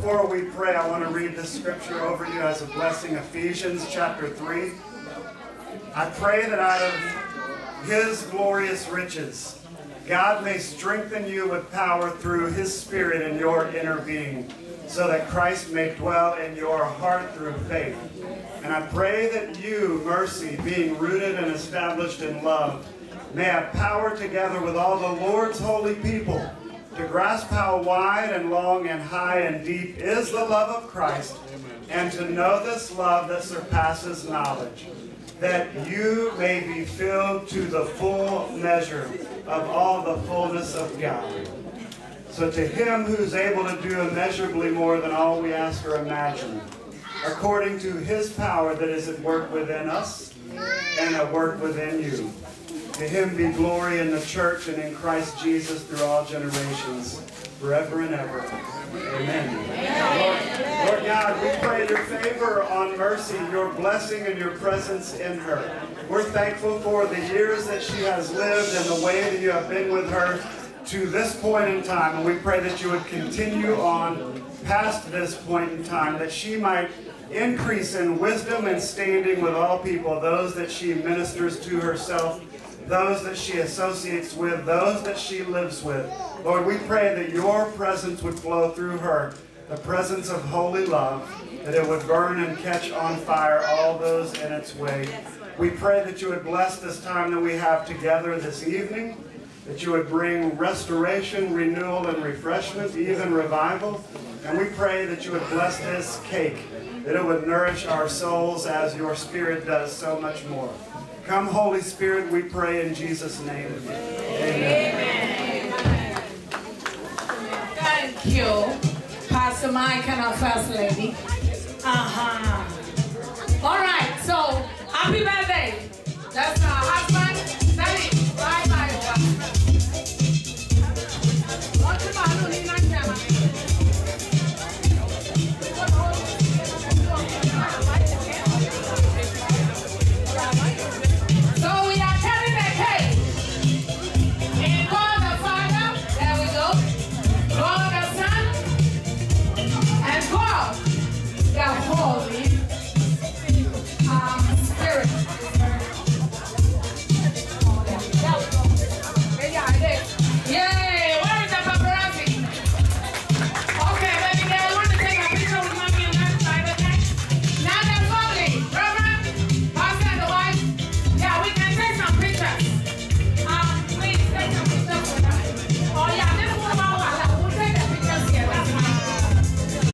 before we pray, I want to read this scripture over you as a blessing Ephesians chapter 3. I pray that out of His glorious riches, God may strengthen you with power through His Spirit in your inner being, so that Christ may dwell in your heart through faith. And I pray that you, mercy, being rooted and established in love, may have power together with all the Lord's holy people to grasp how wide and long and high and deep is the love of Christ, and to know this love that surpasses knowledge, that you may be filled to the full measure of all the fullness of God. So to him who's able to do immeasurably more than all we ask or imagine, according to his power that is at work within us and at work within you. To him be glory in the church and in Christ Jesus through all generations, forever and ever. Amen. Lord, Lord God, we pray your favor on mercy, your blessing and your presence in her. We're thankful for the years that she has lived and the way that you have been with her to this point in time. And we pray that you would continue on past this point in time, that she might increase in wisdom and standing with all people, those that she ministers to herself, those that she associates with, those that she lives with. Lord, we pray that your presence would flow through her, the presence of holy love, that it would burn and catch on fire all those in its way. We pray that you would bless this time that we have together this evening, that you would bring restoration, renewal, and refreshment, even revival. And we pray that you would bless this cake, that it would nourish our souls as your Spirit does so much more. Come, Holy Spirit, we pray in Jesus' name. Amen. Thank you, Pastor Mike and our First Lady. Uh-huh. All right, so happy birthday. That's